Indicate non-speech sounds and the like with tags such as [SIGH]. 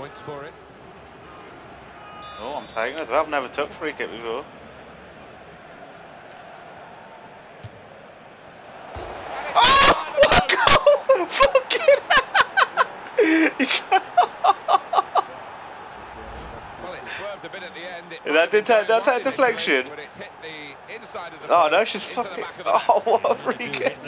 points for it. Oh, I'm taking it. I've never took free kick before. Oh! [LAUGHS] Well, it swerved a bit at the end. That did that take deflection? Way, Oh no, she's fucking. [LAUGHS] Oh, what a free kick.